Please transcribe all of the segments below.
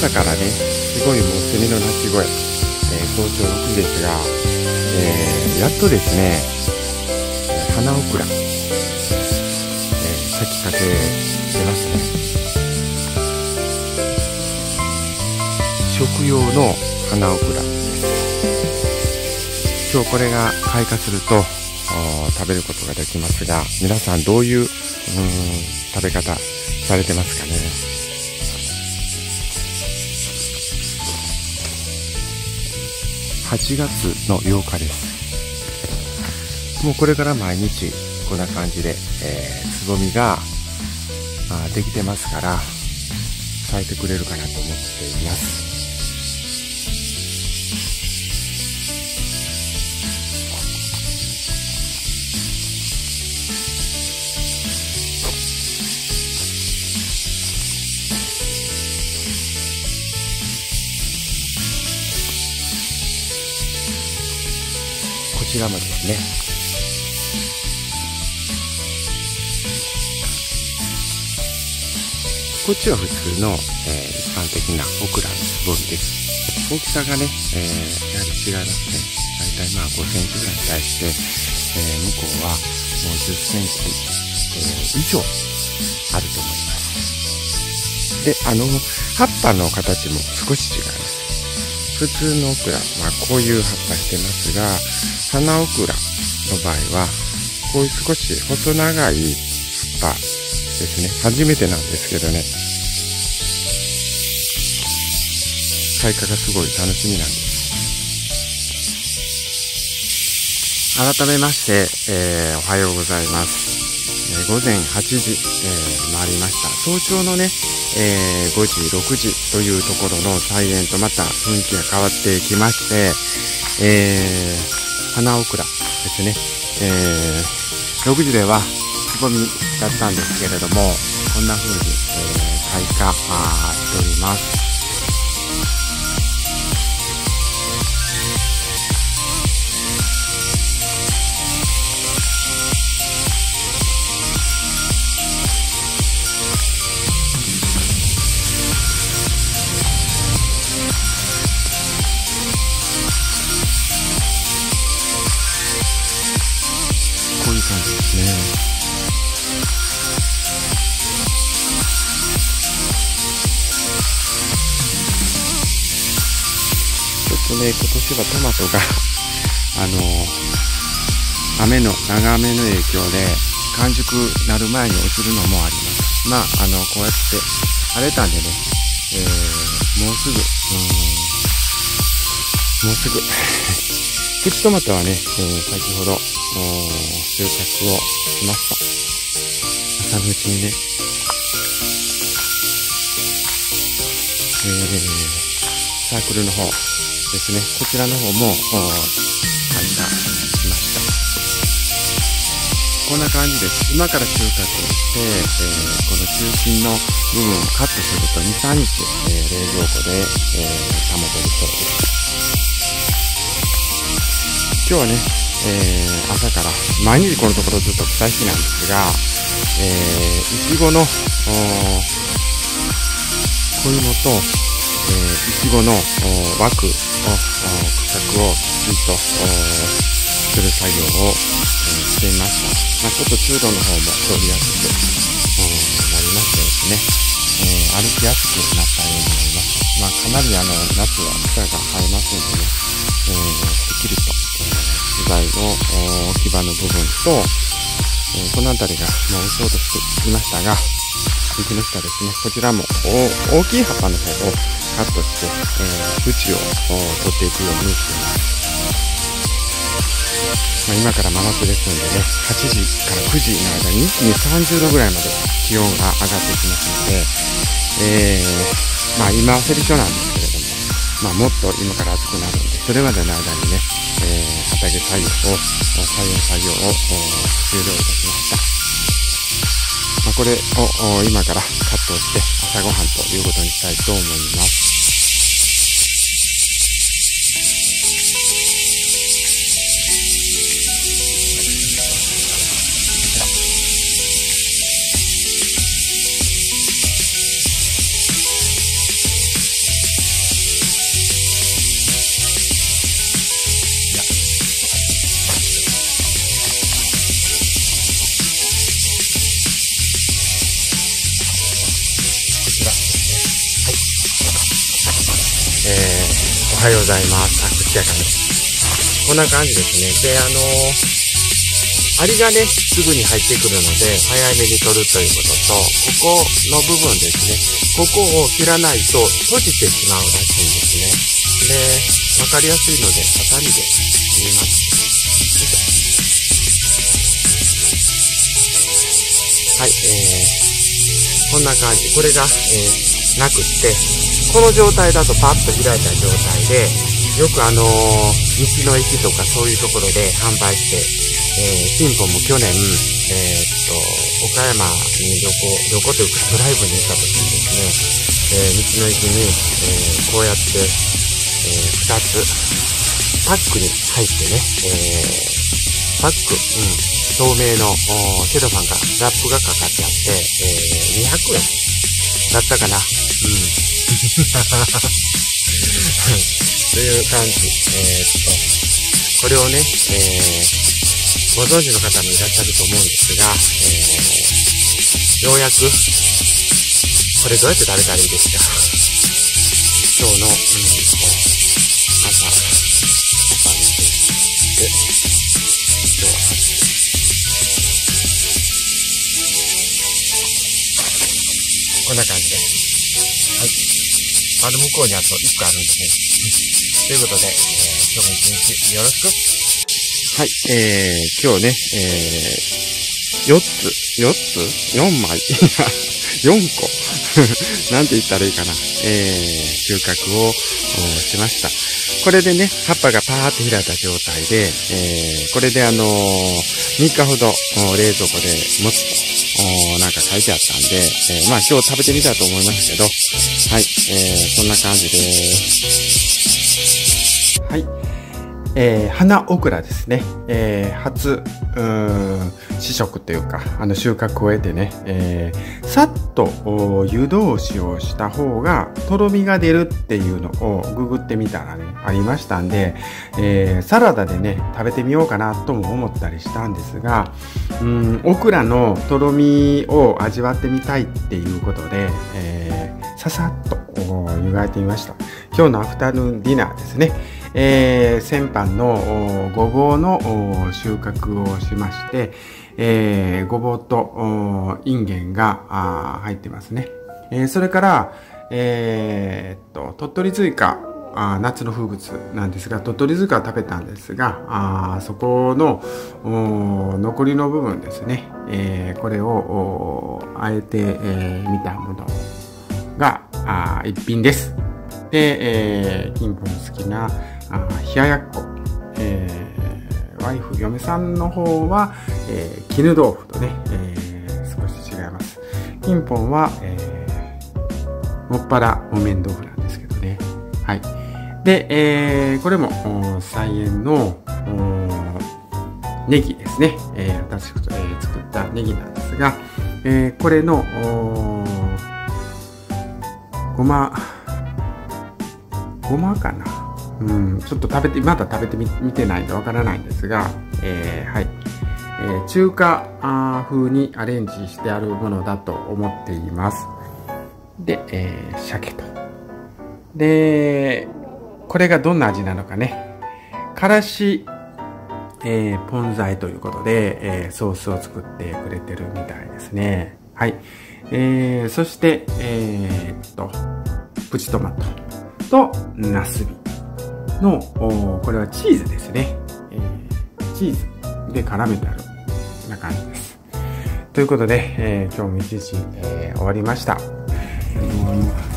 朝からね、すごいもうセミの鳴き声、えー、早朝6時ですが、えー、やっとですね、花オクラ、えー、咲きかけてますね。食用の花オクラ。今日これが開花すると食べることができますが、皆さんどういう、うん、食べ方されてますかね。8月の8日です。もうこれから毎日こんな感じで、えー、つぼみがあできてますから、咲いてくれるかなと思っています。らもですね。こっちは普通の、えー、一般的なオクラのつぼみです。大きさがね、えー、やはり違いますね。大体まあ5センチぐらいに対して、えー、向こうはもう10センチ、え以上あると思います。であの葉っぱの形も少し違います。普通のオクラ、ま、こういう葉っぱしてますが、花オクラの場合は、こういう少し細長い葉っぱですね。初めてなんですけどね。開花がすごい楽しみなんです。改めまして、えー、おはようございます。え、午前8時、えー、回りました。早朝のね、えー、5時、6時というところの菜園とまた雰囲気が変わってきまして、えー、花オクラですね。え、6時ではつぼみだったんですけれども、こんな風に、え、開花しております。感じですね、とね今年はトマトが あの雨の、長雨の影響で、完熟なる前に落ちるのもあります。まあ、あの、こうやって晴れたんでね、えー、もうすぐ、うん、もうすぐ。プチトマトはね、えー、先ほど、収穫をしました。朝のうちにね、えー、サークルの方、ですね、こちらの方も、こんな感じです。今から収穫をして、えー、この中心の部分をカットすると2、3日、えー、冷蔵庫で、えー、保てるそうです。今日はね、えー、朝から毎日このところずっと草引きなんですが、えー、いちごの、小芋と、えいちごの枠を、区画をきちんとする作業を、していました。まあ、ちょっと通路の方も通りやすく、なりましてですね、えー、歩きやすくなったように思います。まあ、かなりあの、夏は草が生えますのでね、えー、すっきりと、えー、材の置き場の部分と、えー、この辺りがもううそうとしてきましたが、雪の下ですね、こちらも大きい葉っぱの方をカットして、えー、縁を取っていくようにしています。まあ、今から真夏ですのでね、8時から9時の間に一気に30度ぐらいまで気温が上がってきますので、えー、まあ今はセリなんですけれども、まあもっと今から暑くなるんで、それまでの間にね、えー、畑作業を、菜園作業を終了いたしました。まあ、これを今からカットして朝ごはんということにしたいと思います。はようございます。あ、口やかに。こんな感じですね。で、あのー、アリがね、すぐに入ってくるので、早めに取るということと、ここの部分ですね。ここを切らないと閉じてしまうらしいんですね。で、わかりやすいので、ハサミで切ります。はい、えー、こんな感じ。これが、えー、なくって、この状態だとパッと開いた状態で、よくあのー、道の駅とかそういうところで販売して、えー、金本も去年、えー、っと、岡山に旅行、旅行というかドライブに行った時にですね、えー、道の駅に、えー、こうやって、えー、2つ、パックに入ってね、えー、パック、うん、透明のセロファンが、ラップがかかってあって、えー、200円。だったかな。うん。という感じ。えー、っと、これをね、えー、ご存知の方もいらっしゃると思うんですが、えー、ようやく、これどうやって食べたらいいですか？今日の、うん、朝、朝に、で、こんな感じです。はい。あの向こうにあと1個あるんですね。ということで、えー、今日も一日よろしく。はい、えー、今日ね、えー、4つ、4つ ?4 枚 ?4 個？なんて言ったらいいかな。えー、収穫をしました。これでね、葉っぱがパーって開いた状態で、えー、これであのー、3日ほど冷蔵庫で持つと。なんか書いてあったんで、えー、まあ今日食べてみたと思いますけど、はい、えー、そんな感じです。はい。えー、花オクラですね。えー、初、試食というか、あの収穫を得てね、えー、さっと湯通しをした方がとろみが出るっていうのをググってみたらね、ありましたんで、えー、サラダでね、食べてみようかなとも思ったりしたんですが、うん、オクラのとろみを味わってみたいっていうことで、えー、ささっと湯がいてみました。今日のアフタヌーンディナーですね。えー、先般のごぼうの収穫をしまして、えー、ごぼうとインゲンが入ってますね。えー、それから、えー、っと、鳥取追加、あ夏の風物なんですが、鳥取塚を食べたんですが、あそこの残りの部分ですね、えー、これをあえてみ、えー、たものがあ一品です。で、えー、金粉好きな冷ややっこ、えー、ワイフ、嫁さんの方は、えー、絹豆腐とね、えー、少し違います。金本は、えー、もっぱら木綿豆腐なんですけどね。はい。で、えー、これも、菜園の、ネギですね。えー、私、えー、作ったネギなんですが、えー、これの、ごま、ごまかな？うん、ちょっと食べて、まだ食べてみてないんでわからないんですが、えー、はい。えー、中華風にアレンジしてあるものだと思っています。で、えー、鮭と。で、これがどんな味なのかね。からし、えー、ポン酢ということで、えー、ソースを作ってくれてるみたいですね。はい。えー、そして、えー、っと、プチトマトとナスビ。の、これはチーズですね。えー、チーズで絡めてあるな感じです。ということで、えー、今日も一日、えー、終わりました。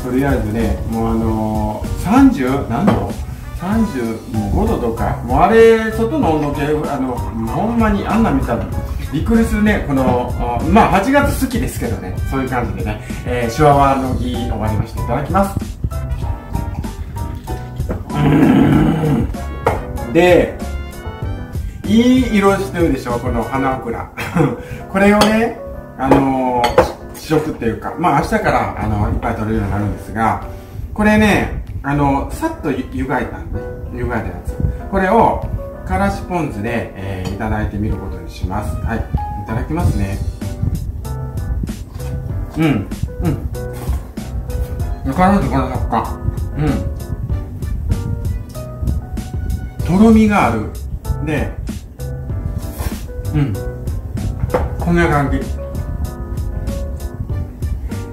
とりあえずね、もうあのー、30何度 ?35 度とか、もうあれ、外の温度計、あの、ほんまにあんな見たら、びっくりするね、この、まあ8月好きですけどね、そういう感じでね、えー、シュワワの儀終わりましていただきます。でいい色してるでしょこの花オクラこれをねあのー、試食っていうかまあ明日からあのいっぱい取れるようになるんですがこれねあのさっと湯がいたんで湯がいたやつ。これをからしポン酢で、えー、いただいてみることにします。はいいただきますね。うんうん。からしこの食感うん。とろみがある。でうん。こんな感じ。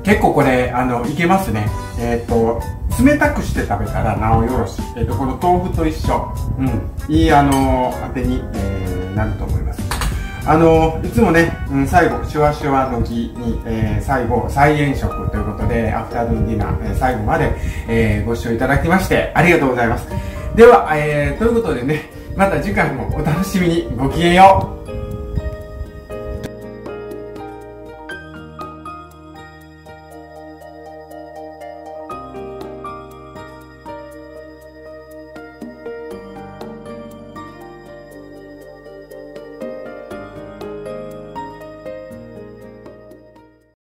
結構これあのいけますね。えっ、と冷たくして食べたらなおよろし、えーと、この豆腐と一緒、うん、いいあの当てに、えー、なると思います。あのいつもね、うん、最後シュワシュワの儀に、えー、最後再演食ということでアフタヌーンディナー、え、最後まで、えー、ご視聴いただきましてありがとうございます。では、えー、ということでねまた次回もお楽しみにごきげんよう。